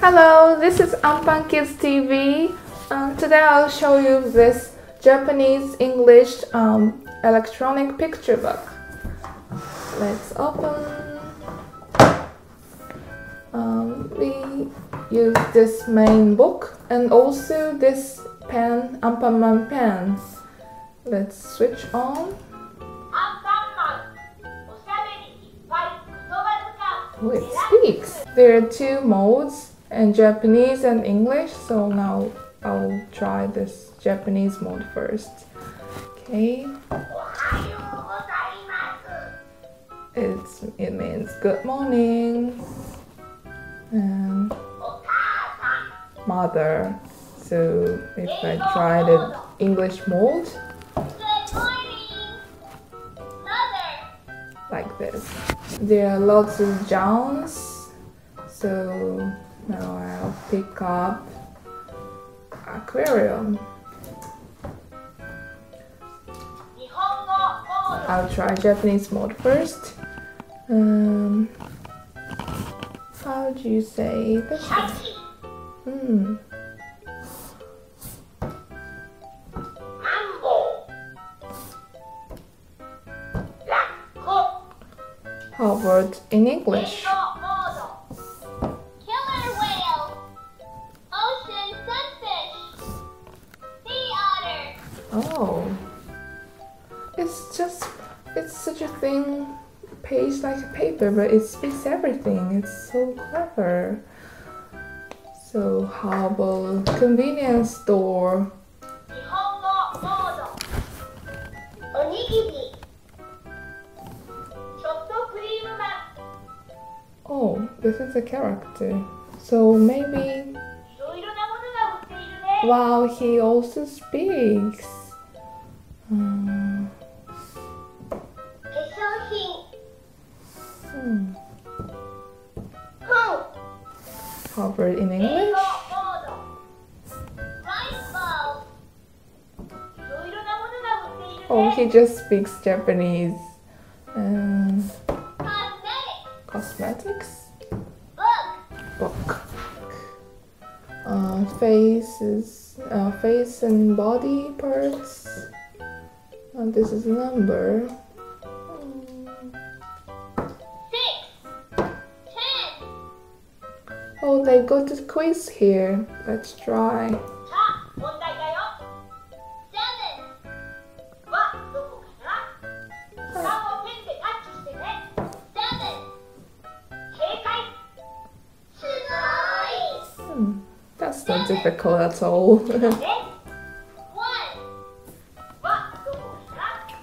Hello, this is Anpan Kids TV. Um, today I'll show you this Japanese English um, electronic picture book. Let's open. Um, we use this main book and also this pen, Anpanman pen. Let's switch on. Oh, it speaks. There are two modes and Japanese and English. So now I'll try this Japanese mode first. Okay. It's, it means good morning and mother. So if I try the English mode, like this. There are lots of downs, so now I'll pick up aquarium. I'll try Japanese mode first. Um, how do you say this? Hmm. How about in English? Oh. It's just, it's such a thin page like a paper, but it speaks everything. It's so clever. So, how about convenience store? Oh, this is a character. So maybe. Wow, he also speaks. Um, 化粧品 hmm. 本 How about in 英 English? 語モードライスボールいろいろなものが売っている Oh, ね he just speaks Japanese. Um, カスメテ cosmetics? ィックブック Book. Uh, faces, uh, face and body parts. and this is number Six, ten. Oh, they got a quiz here. Let's try. Hmm, that's not difficult at all.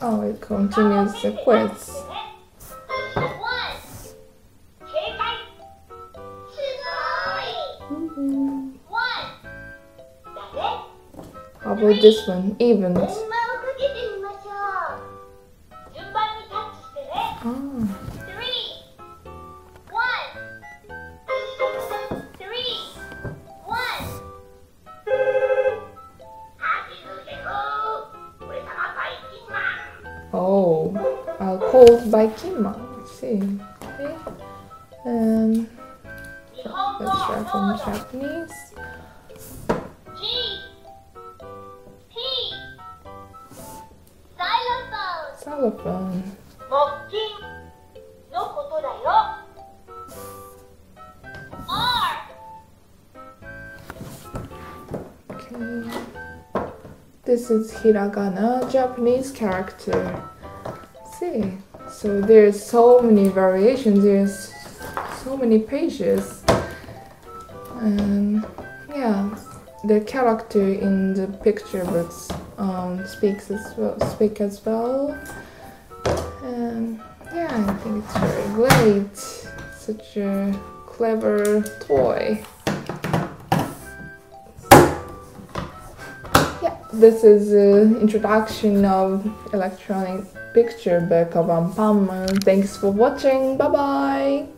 oh, it continues the quiz. How about this one? Event. oh, I'll called by Kima. Let's see. Okay. Um, let's try from Japanese. Xylophone. 木琴のことだよ。R Okay. This is hiragana, Japanese character. See, so there's so many variations. There's so many pages, and yeah, the character in the picture books um, speaks as well. Speak as well, and yeah, I think it's very great. Such a clever toy. Yeah, this is the introduction of electronic picture book of Anpan. Thanks for watching. Bye bye.